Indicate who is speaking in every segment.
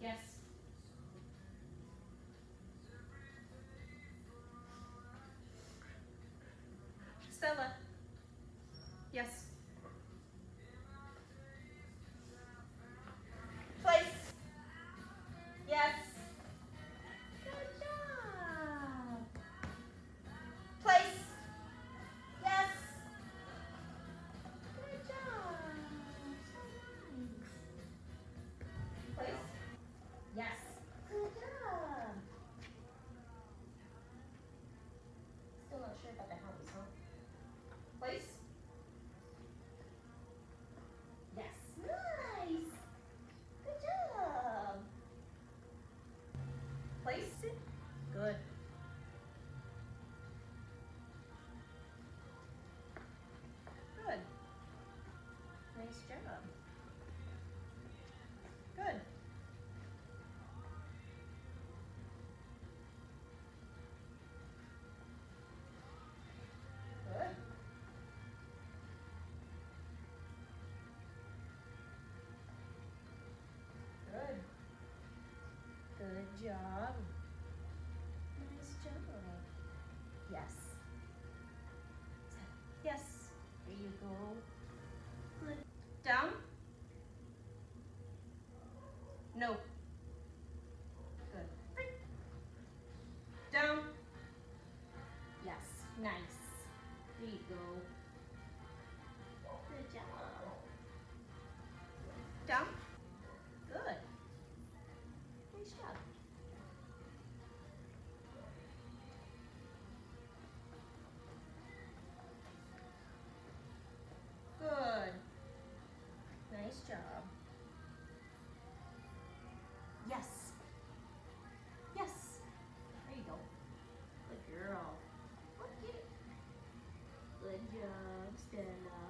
Speaker 1: Yes. place No. Good. Down. Yes. Nice. There you go. Good job. Down. Good. Nice job. Good. Nice job. jobs, there are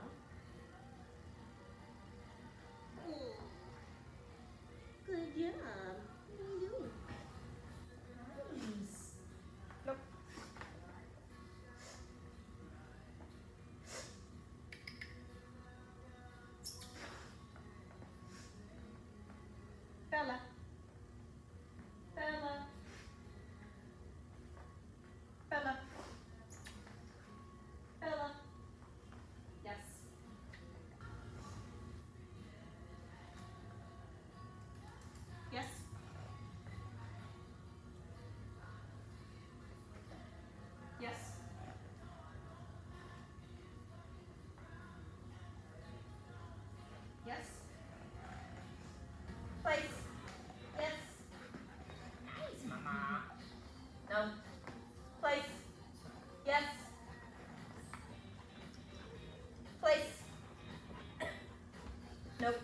Speaker 1: Nope.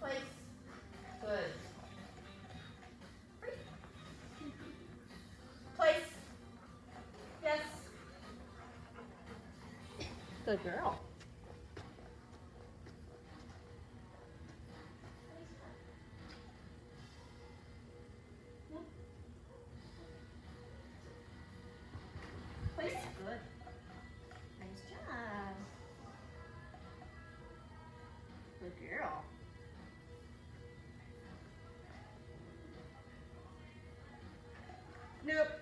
Speaker 1: Place. Good. Place. Yes. Good girl. Nope.